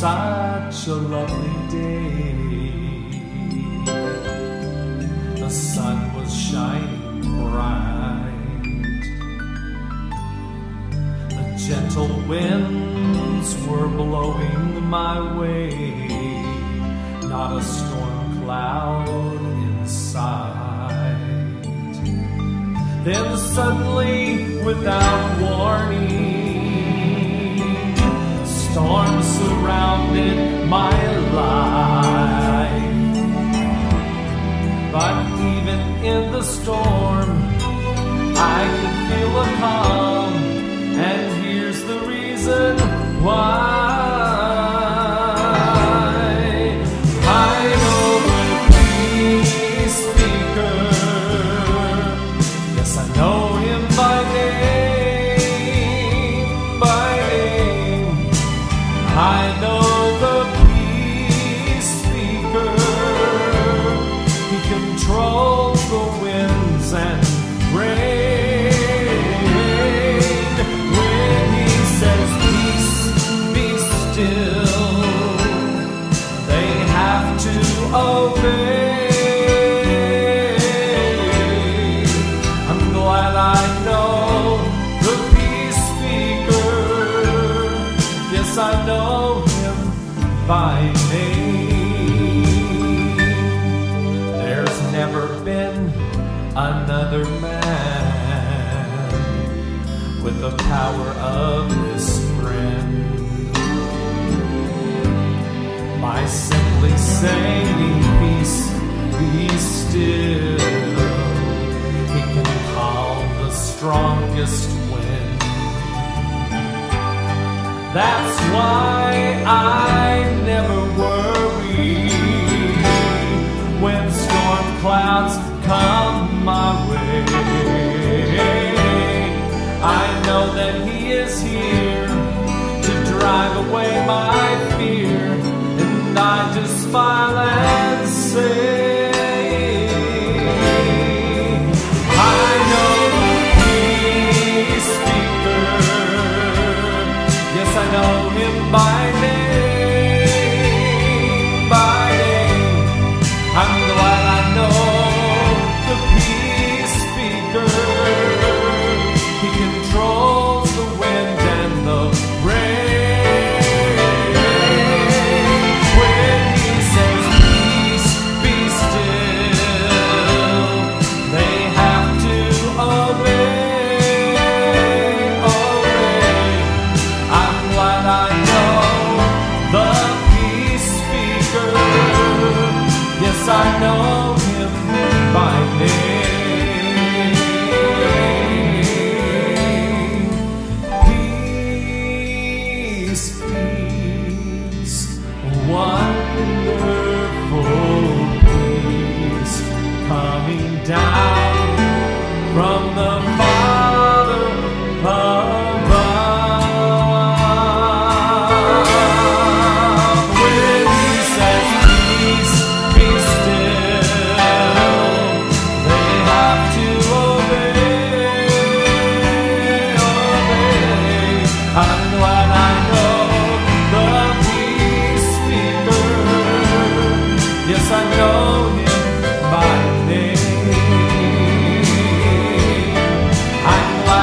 such a lovely day. The sun was shining bright. The gentle winds were blowing my way. Not a storm cloud in sight. Then suddenly, without warning, even in the storm, I could feel a calm, and here's the reason why. I know the. Yes, I know I know him by name. There's never been another man with the power of this friend by simply saying peace be still he can calm the strongest that's why i never worry. When storm clouds come my way i know that he is here to drive away my fear and I just smile and say, by